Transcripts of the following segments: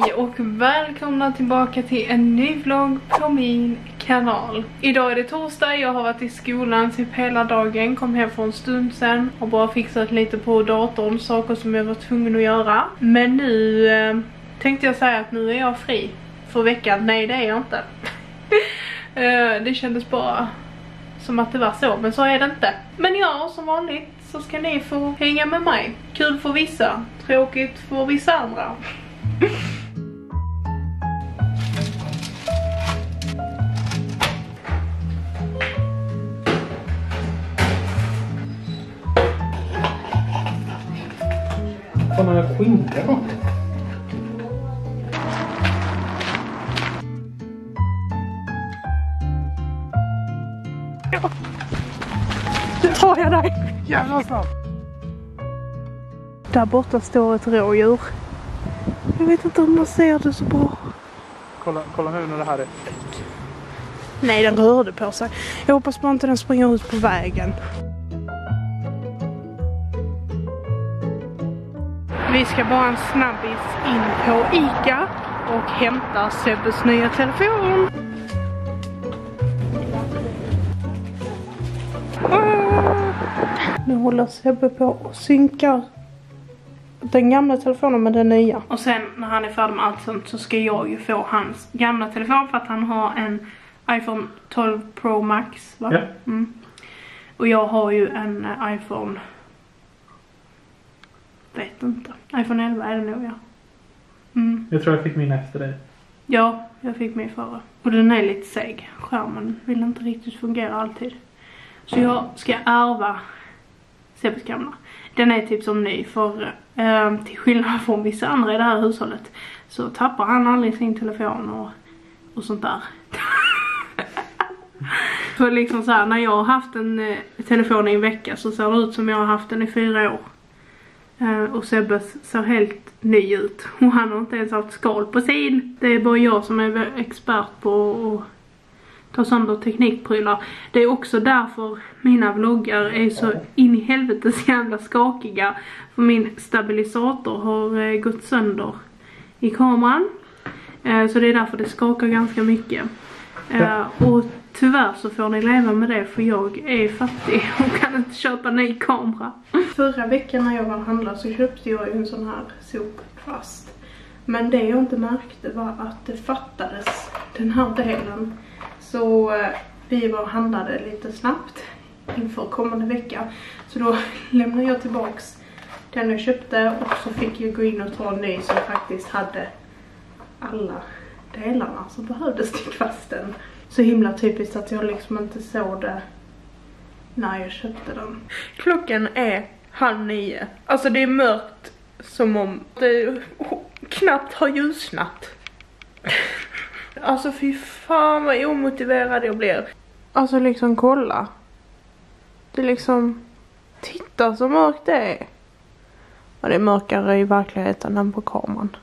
Hej och välkomna tillbaka till en ny vlogg på min kanal. Idag är det torsdag, jag har varit i skolan typ hela dagen, kom hem för en stund sen och bara fixat lite på datorn, saker som jag var tvungen att göra. Men nu eh, tänkte jag säga att nu är jag fri för veckan, nej det är jag inte. eh, det kändes bara som att det var så, men så är det inte. Men ja, som vanligt så ska ni få hänga med mig. Kul för vissa, tråkigt för vissa andra. Fan har jag skinka då? Nu tar jag dig. Jävlar snabbt! Där borta står ett rådjur. Jag vet inte om man ser det så bra. Kolla, kolla nu när det här är... Nej, den rörde på sig. Jag hoppas bara inte den springer ut på vägen. Vi ska bara en snabbis in på Ica och hämta Sebbes nya telefon. Nu håller Sebbe på och synkar den gamla telefonen med den nya. Och sen när han är färdig med allt sånt så ska jag ju få hans gamla telefon för att han har en iPhone 12 Pro Max va? Ja. Mm. Och jag har ju en eh, iPhone Vet inte. iPhone 11 är det nog ja. Mm. Jag tror jag fick min efter dig. Ja, jag fick min förra. Och den är lite seg. Skärmen vill inte riktigt fungera alltid. Så jag ska ärva Sebbes gamla. Den är typ som ny för eh, till skillnad från vissa andra i det här hushållet så tappar han aldrig sin telefon och, och sånt där. för liksom så här, när jag har haft en eh, telefon i en vecka så ser det ut som jag har haft den i fyra år. Eh, och Sebbes ser helt ny ut. Och han har inte ens haft skal på sin. Det är bara jag som är expert på att ta sönder teknikprylar. Det är också därför mina vloggar är så in i helvetes jävla skakiga. För min stabilisator har eh, gått sönder i kameran. Eh, så det är därför det skakar ganska mycket. Och tyvärr så får ni leva med det för jag är fattig och kan inte köpa ny kamera. Förra veckan när jag var och handlade så köpte jag ju en sån här sopkvast. Men det jag inte märkte var att det fattades den här delen. Så eh, vi var och handlade lite snabbt inför kommande vecka. Så då lämnade jag tillbaks den jag köpte och så fick jag gå in och ta en ny som faktiskt hade alla delarna som behövdes till kvasten. Så himla typiskt att jag liksom inte såg det när jag köpte den. Klockan är halv nio. Alltså det är mörkt som om det knappt har ljusnat. Alltså fy fan vad omotiverad jag blir. Alltså liksom kolla. Det är liksom, titta så mörkt det är. Och det är mörkare i verkligheten än på kameran.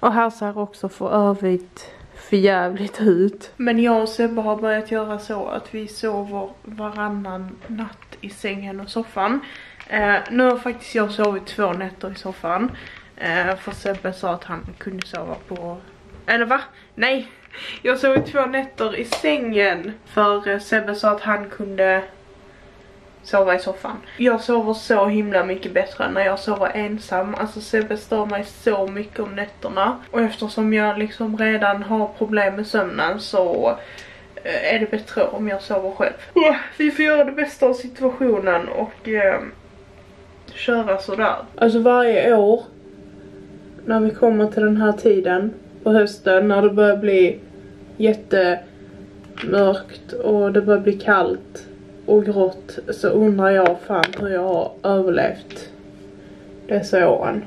Och här ser också för övrigt för jävligt ut. Men jag och Sebbe har börjat göra så att vi sover varannan natt i sängen och soffan. Eh, nu har faktiskt jag sovit två nätter i soffan. Eh, för Sebbe sa att han kunde sova på... Eller va? Nej! Jag sov två nätter i sängen. För eh, Sebbe sa att han kunde sova i soffan. Jag sover så himla mycket bättre när jag sover ensam. Alltså Sebbe stör mig så mycket om nätterna. Och eftersom jag liksom redan har problem med sömnen så eh, är det bättre om jag sover själv. Ja, vi får göra det bästa av situationen och eh, köra sådär. Alltså varje år när vi kommer till den här tiden på hösten när det börjar bli jättemörkt och det börjar bli kallt och grått så undrar jag fan hur jag har överlevt dessa åren.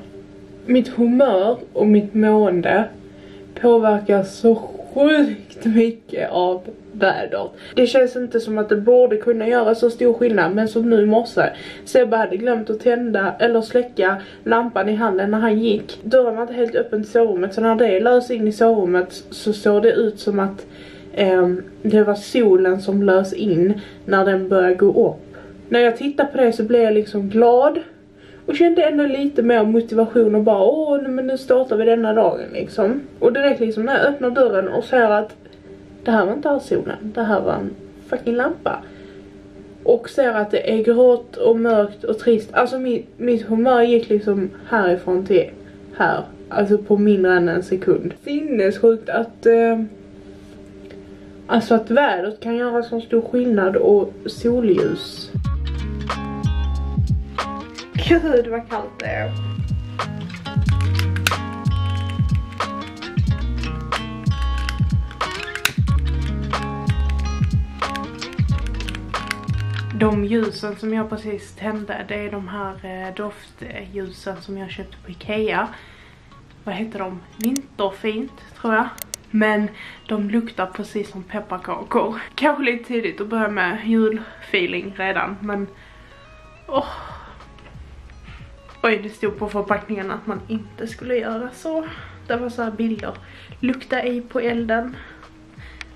Mitt humör och mitt mående påverkas så sjukt mycket av vädret. Det känns inte som att det borde kunna göra så stor skillnad men som nu i morse. Sebbe hade glömt att tända eller släcka lampan i handen när han gick. Dörren var inte helt öppen till sovrummet så när det lös in i sovrummet så såg det ut som att Ehm, det var solen som lös in när den började gå upp. När jag tittar på det så blir jag liksom glad Och kände ändå lite mer motivation och bara åh men nu startar vi denna dagen liksom. Och direkt liksom när jag öppnar dörren och ser att det här var inte alls solen, det här var en fucking lampa. Och ser att det är grått och mörkt och trist. Alltså mitt, mitt humör gick liksom härifrån till här. Alltså på mindre än en sekund. Sinnessjukt att eh, Alltså att vädret kan göra så stor skillnad och solljus. Gud vad kallt det är. De ljusen som jag precis tände, det är de här eh, doftljusen som jag köpte på Ikea. Vad heter de? Vinterfint tror jag. Men de luktar precis som pepparkakor. Kanske lite tidigt att börja med julfeeling redan men... Oh. Oj, det stod på förpackningen att man inte skulle göra så. Det var så bilder. Lukta i på elden.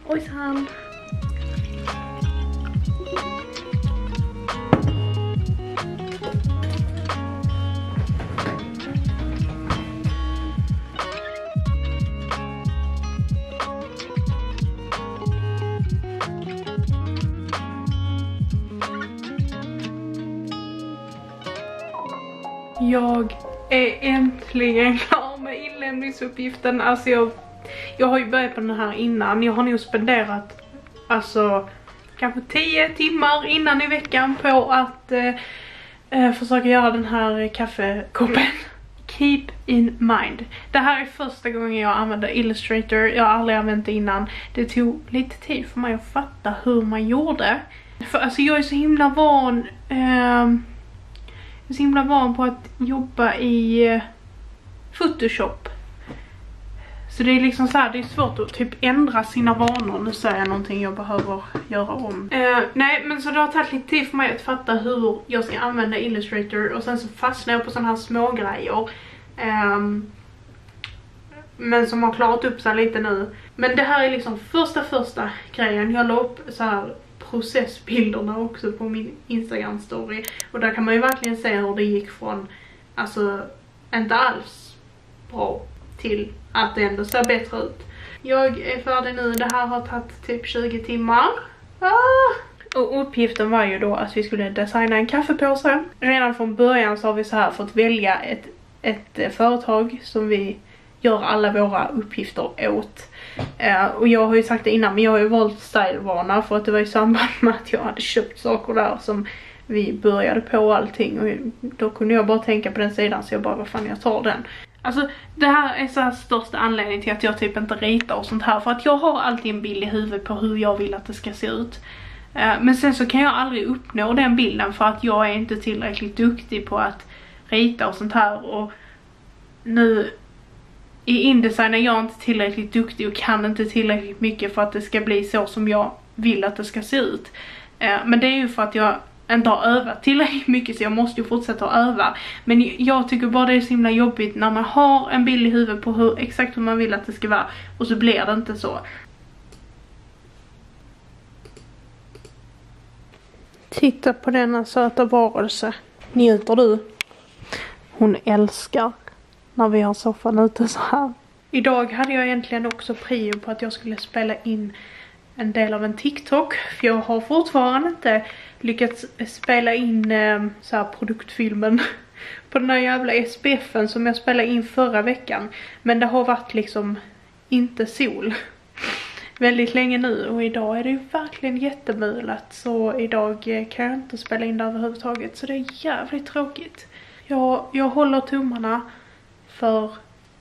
Ojsan. Jag är äntligen klar med inlämningsuppgiften. Alltså jag, jag har ju börjat på den här innan. Jag har nog spenderat alltså kanske 10 timmar innan i veckan på att eh, eh, försöka göra den här kaffekoppen. Keep in mind. Det här är första gången jag använder Illustrator. Jag har aldrig använt det innan. Det tog lite tid för mig att fatta hur man gjorde. För alltså jag är så himla van eh, är så himla van på att jobba i eh, Photoshop. Så det är liksom så här, det är svårt att typ ändra sina vanor. Nu säger jag någonting jag behöver göra om. Uh, nej men så det har tagit lite tid för mig att fatta hur jag ska använda Illustrator och sen så fastnar jag på sådana här små grejer. Um, men som har klarat upp sig lite nu. Men det här är liksom första första grejen. Jag la upp så här processbilderna också på min Instagram story. Och där kan man ju verkligen se hur det gick från, alltså inte alls bra till att det ändå ser bättre ut. Jag är färdig nu, det här har tagit typ 20 timmar. Ah! Och uppgiften var ju då att vi skulle designa en kaffepåse. Redan från början så har vi så här fått välja ett, ett företag som vi göra alla våra uppgifter åt. Eh, och jag har ju sagt det innan men jag har ju valt Stylevana för att det var i samband med att jag hade köpt saker där som vi började på allting och då kunde jag bara tänka på den sidan så jag bara vad fan jag tar den. Alltså det här är så här största anledningen till att jag typ inte ritar och sånt här för att jag har alltid en bild i huvudet på hur jag vill att det ska se ut. Eh, men sen så kan jag aldrig uppnå den bilden för att jag är inte tillräckligt duktig på att rita och sånt här och nu i Indesign är jag inte tillräckligt duktig och kan inte tillräckligt mycket för att det ska bli så som jag vill att det ska se ut. Eh, men det är ju för att jag inte har övat tillräckligt mycket så jag måste ju fortsätta att öva. Men jag tycker bara det är så himla jobbigt när man har en bild i huvudet på hur, exakt hur man vill att det ska vara och så blir det inte så. Titta på denna söta varelse. Njuter du? Hon älskar när vi har soffan ute så här. Idag hade jag egentligen också prio på att jag skulle spela in en del av en TikTok. För jag har fortfarande inte lyckats spela in eh, så här produktfilmen på den här jävla SPFen som jag spelade in förra veckan. Men det har varit liksom inte sol väldigt länge nu och idag är det ju verkligen jättemulat så idag eh, kan jag inte spela in det överhuvudtaget så det är jävligt tråkigt. Jag, jag håller tummarna för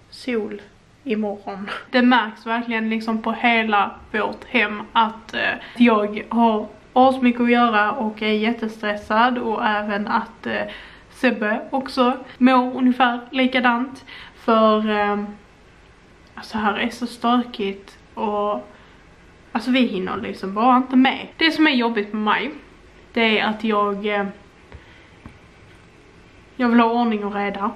sol imorgon. Det märks verkligen liksom på hela vårt hem att eh, jag har asmycket att göra och är jättestressad och även att eh, Sebbe också mår ungefär likadant. För eh, alltså här är så stökigt och alltså vi hinner liksom bara inte med. Det som är jobbigt med mig det är att jag eh, jag vill ha ordning och reda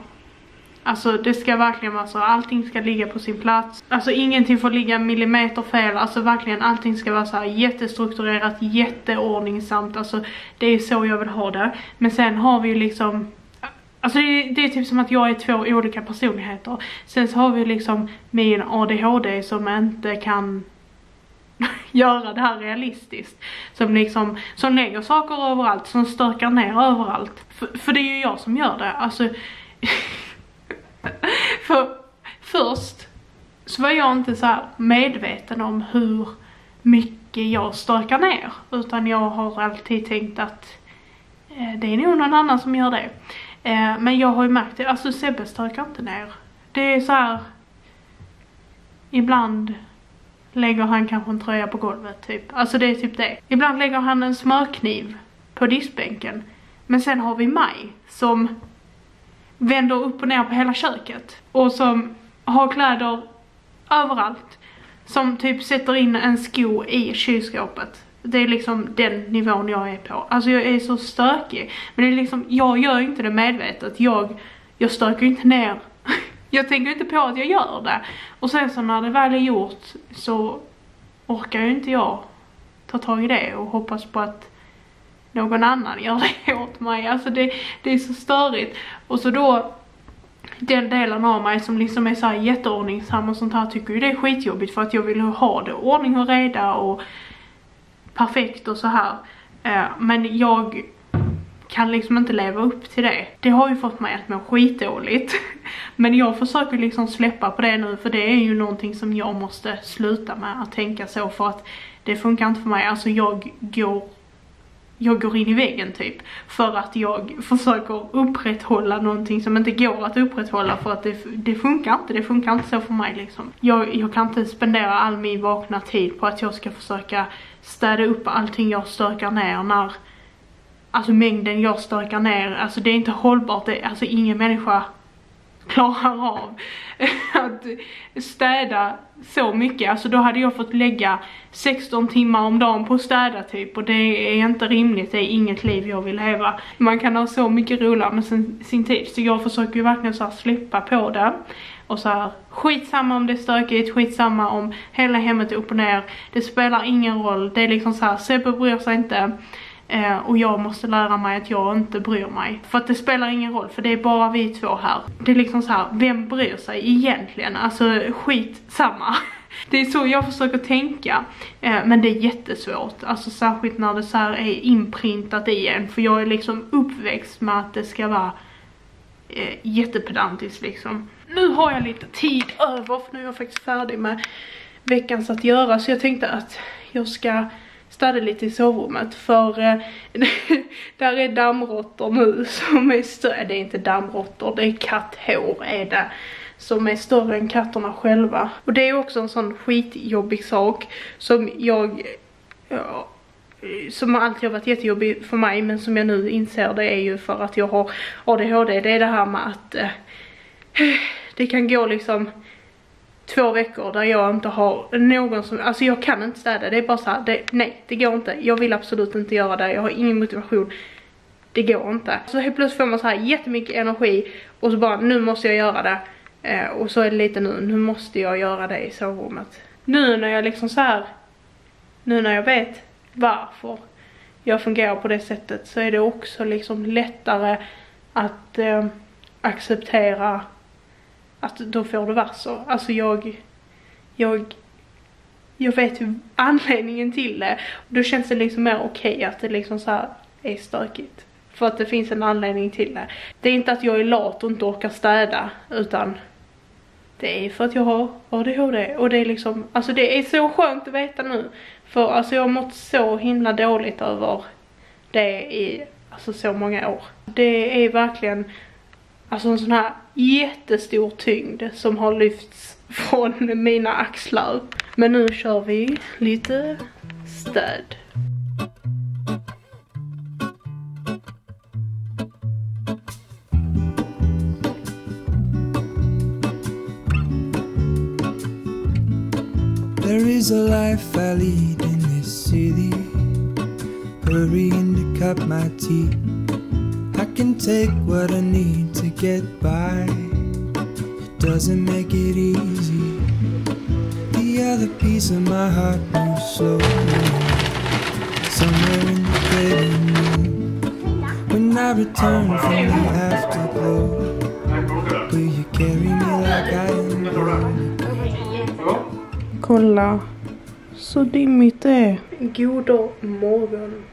Alltså det ska verkligen vara så, allting ska ligga på sin plats. Alltså ingenting får ligga millimeter fel, alltså verkligen allting ska vara så här jättestrukturerat, jätteordningsamt. Alltså det är så jag vill ha det. Men sen har vi ju liksom, Alltså det, är- det är typ som att jag är två olika personligheter. Sen så har vi liksom min ADHD som inte kan göra det här realistiskt. Som liksom, som lägger saker överallt, som stökar ner överallt. För, för det är ju jag som gör det, alltså. för först så var jag inte så här medveten om hur mycket jag stökar ner. Utan jag har alltid tänkt att eh, det är nog någon annan som gör det. Eh, men jag har ju märkt det, alltså Sebbe stökar inte ner. Det är så här. Ibland lägger han kanske en tröja på golvet typ. Alltså det är typ det. Ibland lägger han en smörkniv på diskbänken. Men sen har vi Maj som vänder upp och ner på hela köket. Och som har kläder överallt. Som typ sätter in en sko i kylskåpet. Det är liksom den nivån jag är på. Alltså jag är så stökig. Men det är liksom, jag gör inte det medvetet. Jag, jag stöker inte ner. Jag tänker inte på att jag gör det. Och sen så när det väl är gjort så orkar ju inte jag ta tag i det och hoppas på att någon annan gör det åt mig. Alltså det, det är så störigt. Och så då den delen av mig som liksom är så här jätteordningsam och sånt här tycker ju det är skitjobbigt för att jag vill ha det ordning och reda och perfekt och så här. Eh, men jag kan liksom inte leva upp till det. Det har ju fått mig att må skitdåligt. Men jag försöker liksom släppa på det nu för det är ju någonting som jag måste sluta med att tänka så för att det funkar inte för mig. Alltså jag går jag går in i väggen typ. För att jag försöker upprätthålla någonting som inte går att upprätthålla för att det, det funkar inte, det funkar inte så för mig liksom. Jag, jag kan inte spendera all min vakna tid på att jag ska försöka städa upp allting jag stökar ner när Alltså mängden jag stökar ner, alltså det är inte hållbart, det, alltså ingen människa klarar av att städa så mycket. Alltså då hade jag fått lägga 16 timmar om dagen på att städa typ och det är inte rimligt, det är inget liv jag vill leva. Man kan ha så mycket roligare med sin, sin tid så jag försöker ju verkligen så släppa på det. Och så här, skitsamma om det är stökigt, skitsamma om hela hemmet är upp och ner. Det spelar ingen roll, det är liksom så här, Sebbe bryr sig inte. Eh, och jag måste lära mig att jag inte bryr mig. För att det spelar ingen roll, för det är bara vi två här. Det är liksom så här, vem bryr sig egentligen? Alltså skit samma. Det är så jag försöker tänka. Eh, men det är jättesvårt. Alltså särskilt när det så här är inprintat i en. För jag är liksom uppväxt med att det ska vara eh, jättepedantiskt liksom. Nu har jag lite tid över, för nu är jag faktiskt färdig med veckans att göra. Så jag tänkte att jag ska städa lite i sovrummet för eh, där är dammråttor nu som är större, eh, det är inte dammråttor, det är katthår är det som är större än katterna själva. Och det är också en sån skitjobbig sak som jag, ja, som alltid har varit jättejobbig för mig men som jag nu inser det är ju för att jag har ADHD, det är det här med att eh, det kan gå liksom två veckor där jag inte har någon som, alltså jag kan inte städa, det är bara så här, det, nej det går inte, jag vill absolut inte göra det, jag har ingen motivation, det går inte. Så helt plötsligt får man så här jättemycket energi och så bara, nu måste jag göra det. Eh, och så är det lite nu, nu måste jag göra det i sovrummet. Nu när jag liksom så här, nu när jag vet varför jag fungerar på det sättet så är det också liksom lättare att eh, acceptera att då får det vara så. Alltså jag, jag, jag vet ju anledningen till det. Och då känns det liksom mer okej att det liksom så här är stökigt. För att det finns en anledning till det. Det är inte att jag är lat och inte orkar städa utan det är för att jag har ADHD och det är liksom, alltså det är så skönt att veta nu. För alltså jag har mått så himla dåligt över det i alltså så många år. Det är verkligen alltså en sån här jättestor tyngd som har lyfts från mina axlar. Men nu kör vi lite stöd. There is a life I lead in this city, hurrying to cut my teeth. I can take what I need to get by. It doesn't make it easy. The other piece of my heart moves slowly. Somewhere in the dead end. When I return from the afterglow, will you carry me like I am gold? Kolla så dimmigt det är. God morgon.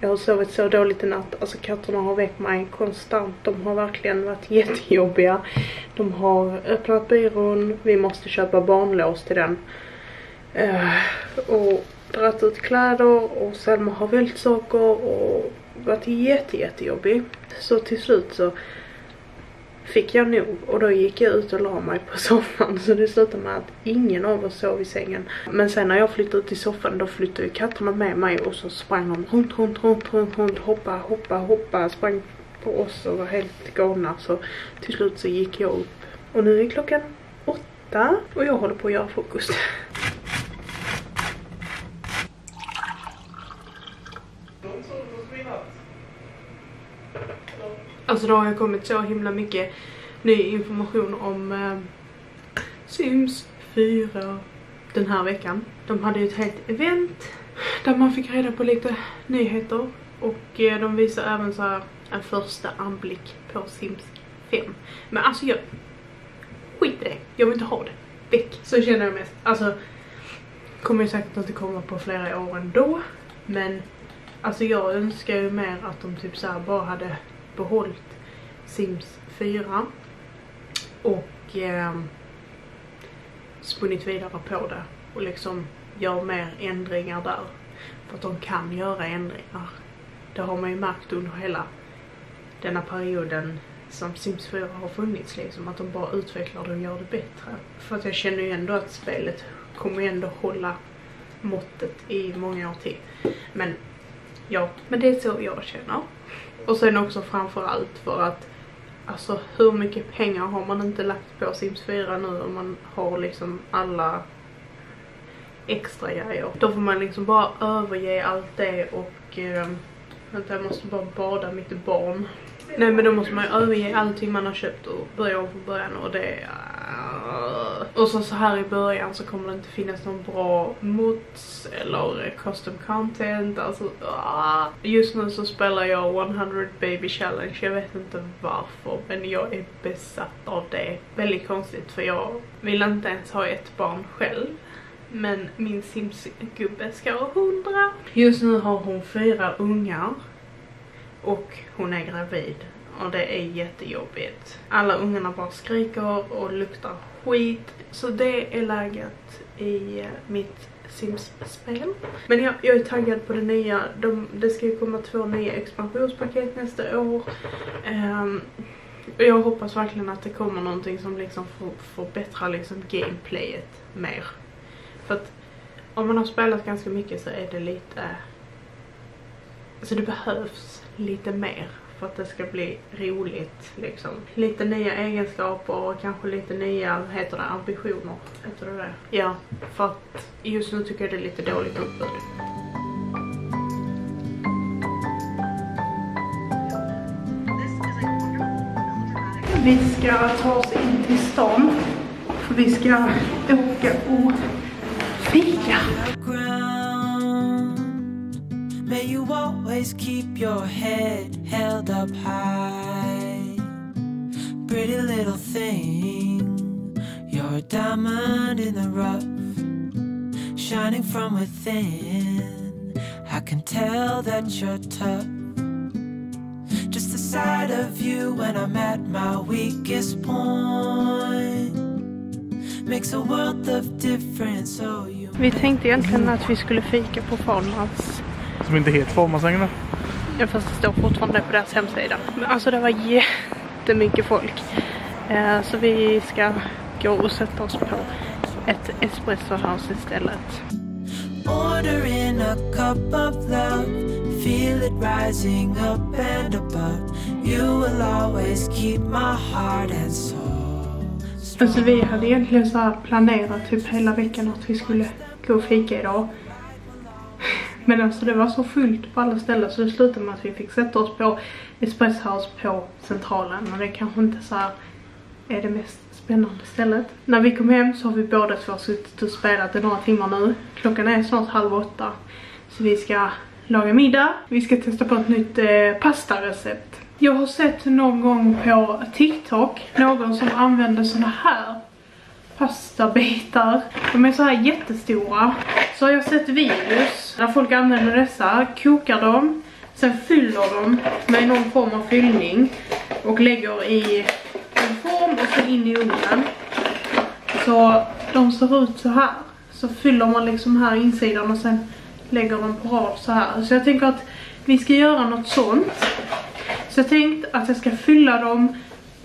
Jag har sovit så dåligt i natt. Alltså katterna har väckt mig konstant. De har verkligen varit jättejobbiga. De har öppnat byrån. Vi måste köpa barnlås till den. Uh, och dragit ut kläder och Selma har vält saker och varit jätte jättejobbig. Så till slut så fick jag nog och då gick jag ut och la mig på soffan så det slutade med att ingen av oss sov i sängen. Men sen när jag flyttade ut till soffan då flyttade ju katterna med mig och så sprang de runt, runt, runt, runt, runt, hoppa, hoppa, hoppa, sprang på oss och var helt galna så till slut så gick jag upp. Och nu är klockan åtta och jag håller på att göra frukost. Alltså då har jag kommit så himla mycket ny information om eh, Sims 4 den här veckan. De hade ju ett helt event där man fick reda på lite nyheter och eh, de visar även så här en första anblick på Sims 5. Men alltså jag skit i det, jag vill inte ha det. Väck. Så känner jag mest. Alltså kommer ju säkert inte komma på flera år ändå men alltså jag önskar ju mer att de typ så här bara hade behållit Sims 4 och eh, spunnit vidare på det och liksom gör mer ändringar där. För att de kan göra ändringar. Det har man ju märkt under hela denna perioden som Sims 4 har funnits liksom. Att de bara utvecklar det och gör det bättre. För att jag känner ju ändå att spelet kommer ju ändå hålla måttet i många år till. Men ja, men det är så jag känner. Och sen också framförallt för att alltså hur mycket pengar har man inte lagt på Sims 4 nu om man har liksom alla extra grejer. Då får man liksom bara överge allt det och eh, vänta jag måste bara bada mitt barn. Nej men då måste man ju överge allting man har köpt och börja om från början och det och så, så här i början så kommer det inte finnas någon bra mods eller custom content. Alltså, uh. Just nu så spelar jag 100 baby challenge. Jag vet inte varför men jag är besatt av det. Väldigt konstigt för jag vill inte ens ha ett barn själv. Men min simsgubbe ska ha 100. Just nu har hon fyra ungar. Och hon är gravid och det är jättejobbigt. Alla ungarna bara skriker och luktar skit. Så det är läget i eh, mitt Sims-spel. Men jag, jag är taggad på det nya. De, det ska ju komma två nya expansionspaket nästa år. Um, jag hoppas verkligen att det kommer någonting som liksom förbättrar liksom gameplayet mer. För att om man har spelat ganska mycket så är det lite... Alltså det behövs lite mer för att det ska bli roligt liksom. Lite nya egenskaper och kanske lite nya, heter det, ambitioner. Heter det det? Ja, för att just nu tycker jag det är lite dåligt utbud. Vi ska ta oss in till stan. För vi ska åka och fika. You always keep your head held up high. Pretty little thing, you're a diamond in the rough, shining from within. I can tell that you're tough. Just the sight of you when I'm at my weakest point makes a world of difference. Oh, you. Vi tänkte egentligen att vi skulle fika på Farnmans. Som inte heter Formansängen då. Ja, fast det står fortfarande på deras hemsida. Men alltså det var jättemycket folk. Eh, så vi ska gå och sätta oss på ett espresso house istället. Order in a cup of love, feel it rising up and above. You will always keep my heart and soul. Alltså vi hade egentligen så planerat typ hela veckan att vi skulle gå och fika idag. Men alltså det var så fullt på alla ställen så det slutade med att vi fick sätta oss på Espresso House på Centralen. Och det kanske inte så här är det mest spännande stället. När vi kom hem så har vi båda två suttit och spelat i några timmar nu. Klockan är snart halv åtta. Så vi ska laga middag. Vi ska testa på ett nytt eh, pastarecept. Jag har sett någon gång på TikTok någon som använder såna här pastabitar. De är så här jättestora. Så har jag sett videos där folk använder dessa, kokar dem, sen fyller dem med någon form av fyllning och lägger i en form och sen in i ugnen. Så de ser ut så här. Så fyller man liksom här insidan och sen lägger de på rad så här. Så jag tänker att vi ska göra något sånt. Så jag tänkte att jag ska fylla dem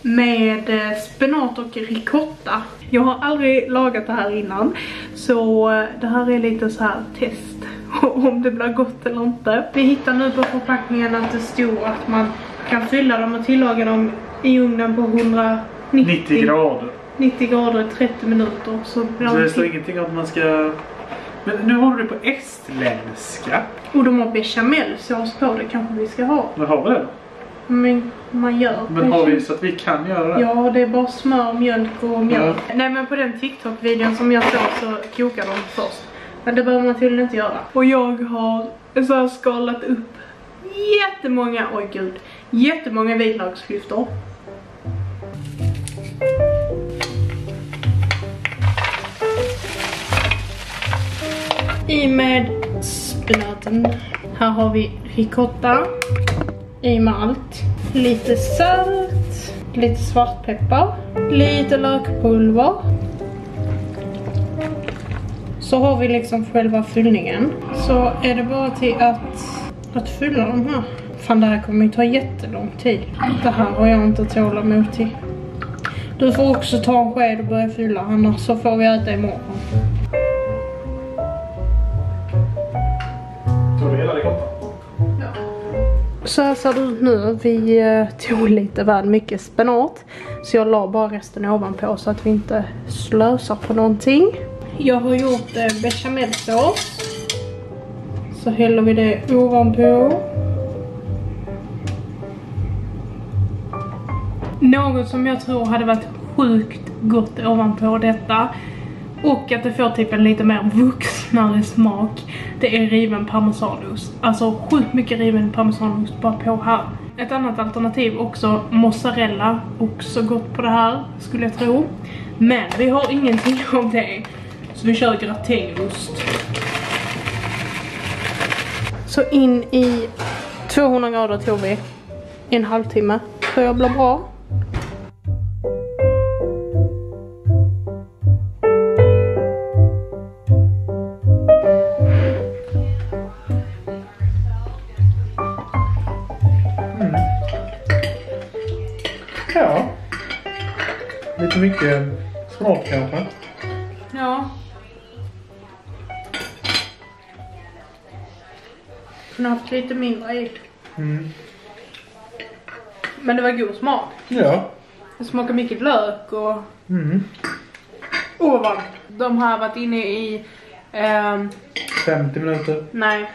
med eh, spenat och ricotta. Jag har aldrig lagat det här innan. Så eh, det här är lite så här test. Om det blir gott eller inte. Vi hittar nu på förpackningen att det stod att man kan fylla dem och tillaga dem i ugnen på 190 90 grader. 90 grader i 30 minuter. Så det de står ingenting om att man ska... Men nu har du det på estländska. Och de har bechamelsås på det kanske vi ska ha. Vad har vi det? Men man gör Men har vi så att vi kan göra det? Ja, det är bara smör, mjölk och mjölk. Nej men på den TikTok-videon som jag såg så kokar de först. Men det behöver man tydligen inte göra. Och jag har så här skalat upp jättemånga, oj gud, jättemånga vitlöksklyftor. I med spenaten. Här har vi ricotta. I med allt. Lite salt. Lite svartpeppar. Lite lökpulver. Så har vi liksom själva fyllningen. Så är det bara till att, att fylla de här. Fan det här kommer ju ta jättelång tid. Det här har jag inte tålamod till. Du får också ta en sked och börja fylla annars så får vi äta imorgon. Så här ser det ut nu. Vi eh, tog lite väl mycket spenat. Så jag la bara resten ovanpå så att vi inte slösar på någonting. Jag har gjort eh, bechamelsås. Så häller vi det ovanpå. Något som jag tror hade varit sjukt gott ovanpå detta och att det får typ en lite mer vuxnare smak. Det är riven parmesanost. Alltså sjukt mycket riven parmesanost bara på här. Ett annat alternativ också mozzarella. Också gott på det här skulle jag tro. Men vi har ingenting av det. Så vi kör gratängost. Så in i 200 grader tog vi en halvtimme. Tror jag blir bra. Kanske. Ja. Kunde haft lite mindre i. Mm. Men det var god smak. Ja. Det smakar mycket lök och Mm. Åh vad De har varit inne i, ehm, 50 minuter. nej.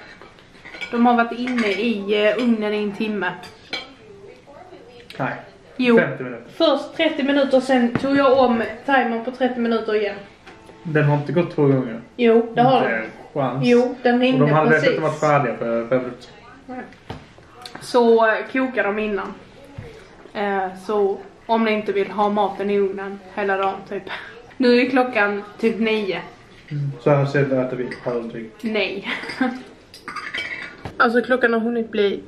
De har varit inne i eh, ugnen i en timme. Nej. Jo. 50 minuter. Först 30 minuter, sen tog jag om timern på 30 minuter igen. Den har inte gått två gånger. Jo, det har den. en chans. Jo, den Och ringde de hade precis. dessutom varit färdiga för förut. Så eh, kokar de innan. Eh, så om ni inte vill ha maten i ugnen hela dagen typ. Nu är klockan typ nio. Så här sen äter vi aldrig. Nej. alltså klockan har hunnit bli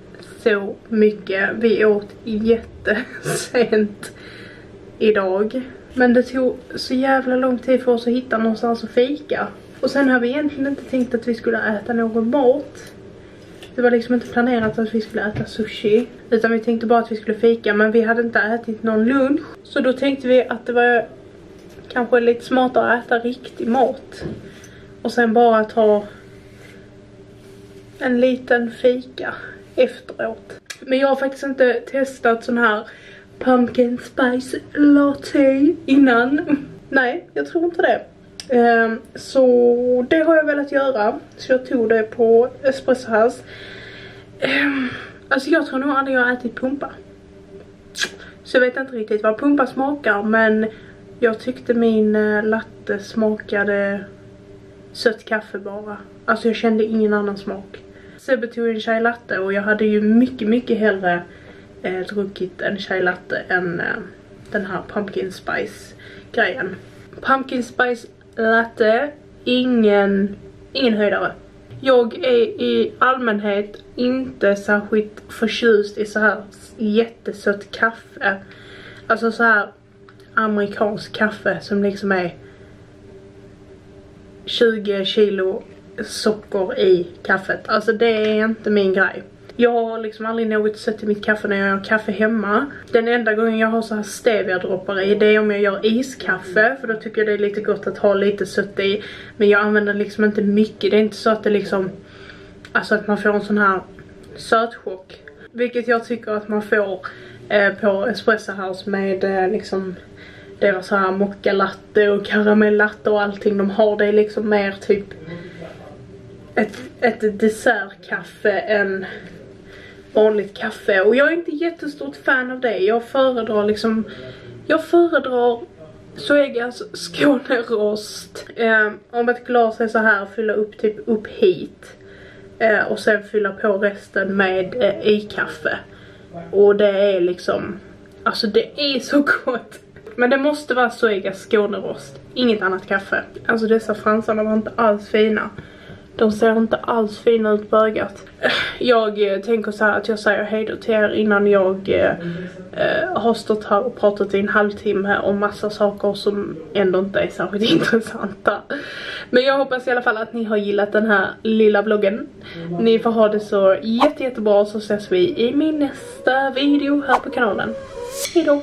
så mycket. Vi åt jättesent idag. Men det tog så jävla lång tid för oss att hitta någonstans att fika. Och sen har vi egentligen inte tänkt att vi skulle äta någon mat. Det var liksom inte planerat att vi skulle äta sushi. Utan vi tänkte bara att vi skulle fika men vi hade inte ätit någon lunch. Så då tänkte vi att det var kanske lite smartare att äta riktig mat. Och sen bara ta en liten fika efteråt. Men jag har faktiskt inte testat sån här pumpkin spice latte innan. Nej, jag tror inte det. Um, så det har jag velat göra. Så jag tog det på Espresso House. Um, alltså jag tror nog aldrig jag har ätit pumpa. Så jag vet inte riktigt vad pumpa smakar men jag tyckte min eh, latte smakade sött kaffe bara. Alltså jag kände ingen annan smak. Sebbe tog en chai latte och jag hade ju mycket, mycket hellre eh, druckit en chai latte än eh, den här pumpkin spice grejen. Pumpkin spice latte, ingen, ingen höjdare. Jag är i allmänhet inte särskilt förtjust i så här jättesött kaffe. Alltså så här amerikansk kaffe som liksom är 20 kilo socker i kaffet. Alltså det är inte min grej. Jag har liksom aldrig något sött i mitt kaffe när jag gör kaffe hemma. Den enda gången jag har så här stevia-droppar i det är om jag gör iskaffe. För då tycker jag det är lite gott att ha lite sött i. Men jag använder liksom inte mycket. Det är inte så att det liksom... Alltså att man får en sån här sötchock. Vilket jag tycker att man får eh, på Espresso House med eh, liksom deras så här mocca latte och karamellatte och allting de har. Det är liksom mer typ ett, ett dessertkaffe än vanligt kaffe. Och jag är inte jättestort fan av det. Jag föredrar liksom, jag föredrar Zoegas Skånerost. Eh, om ett glas är så här, fylla upp typ upp hit. Eh, och sen fylla på resten med eh, i-kaffe. Och det är liksom, alltså det är så gott. Men det måste vara Zoegas Skånerost, inget annat kaffe. Alltså dessa fransarna var inte alls fina. De ser inte alls fina ut på ögat. Jag eh, tänker så att jag säger hejdå till er innan jag eh, eh, har stått här och pratat i en halvtimme om massa saker som ändå inte är särskilt intressanta. Men jag hoppas i alla fall att ni har gillat den här lilla vloggen. Ni får ha det så jätte jättebra så ses vi i min nästa video här på kanalen. Hejdå!